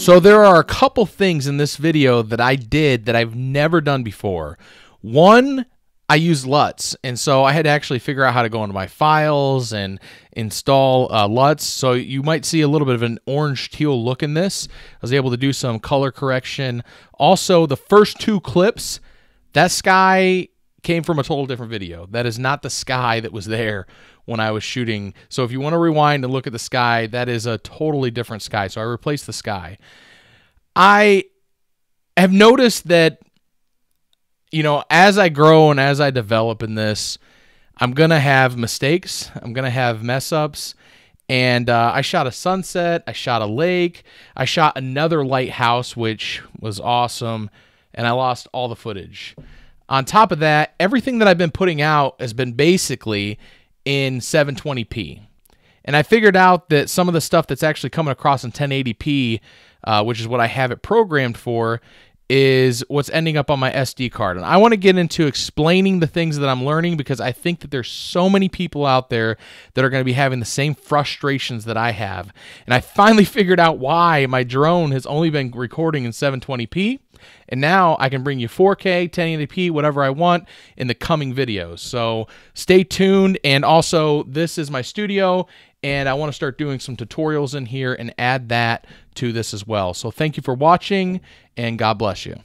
So there are a couple things in this video that I did that I've never done before. One, I use LUTs, and so I had to actually figure out how to go into my files and install uh, LUTs. So you might see a little bit of an orange teal look in this. I was able to do some color correction. Also, the first two clips, that sky came from a total different video. That is not the sky that was there when I was shooting. So if you want to rewind and look at the sky, that is a totally different sky. So I replaced the sky. I have noticed that, you know, as I grow and as I develop in this, I'm going to have mistakes. I'm going to have mess ups. And uh, I shot a sunset. I shot a lake. I shot another lighthouse, which was awesome. And I lost all the footage. On top of that, everything that I've been putting out has been basically in 720p. And I figured out that some of the stuff that's actually coming across in 1080p, uh, which is what I have it programmed for, is what's ending up on my SD card. And I want to get into explaining the things that I'm learning because I think that there's so many people out there that are going to be having the same frustrations that I have. And I finally figured out why my drone has only been recording in 720p. And now I can bring you 4K, 1080p, whatever I want in the coming videos. So stay tuned. And also, this is my studio, and I want to start doing some tutorials in here and add that to this as well. So thank you for watching, and God bless you.